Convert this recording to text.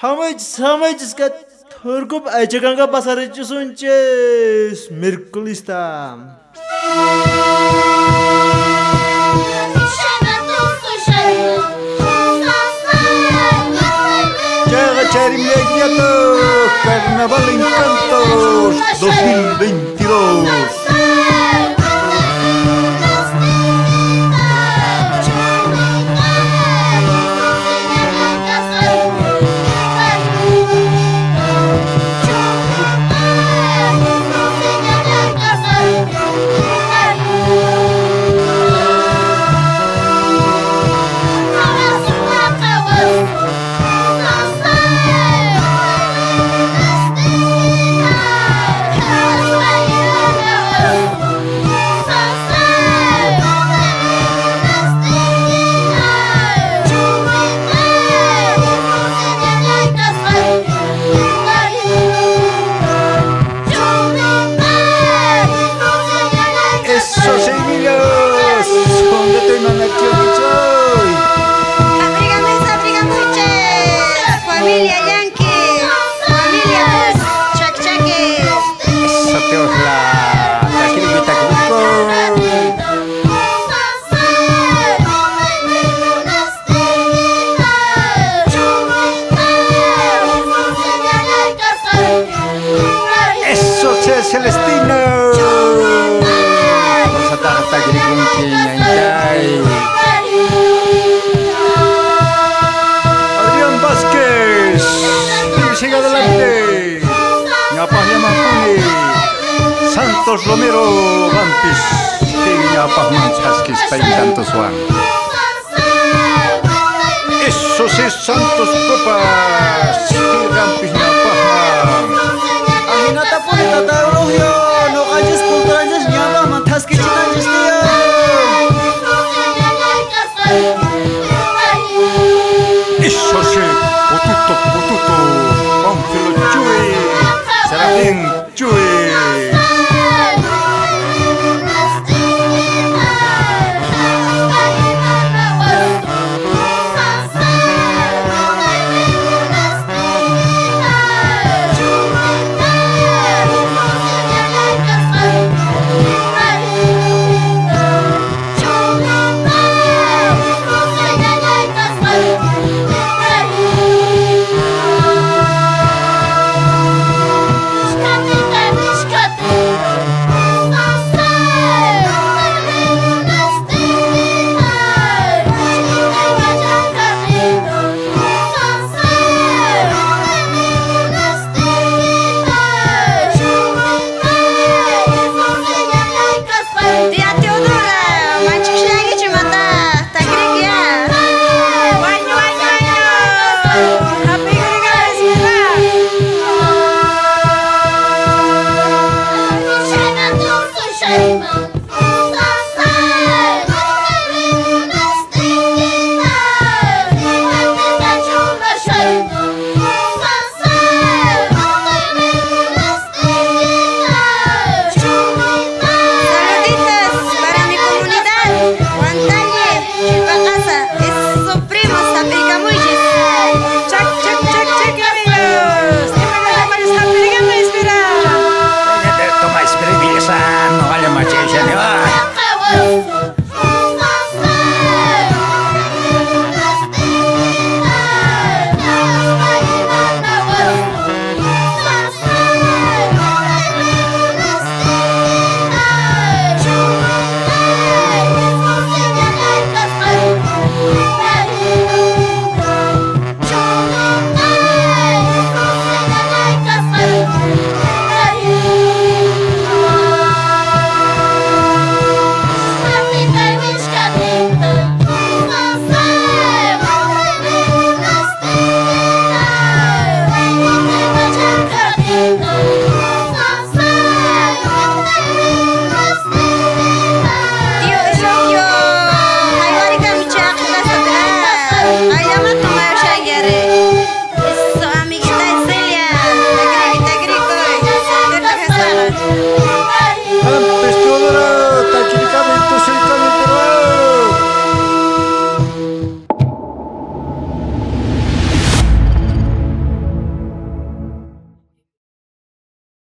хамыж хамыжска төргөп ажиганга басарычсынчес меркулистам Llega Charimia Carnaval Encantos 2022 Celestino. Vamos a dar Taquilita Ñañay. Adrián Vázquez, sigue adelante. Ñapaz Yamapuni, Santos Romero, Vampis, y Ñapaz Manchas, que está en Canto Juan. Eso sí, Santos Copas, y Vampis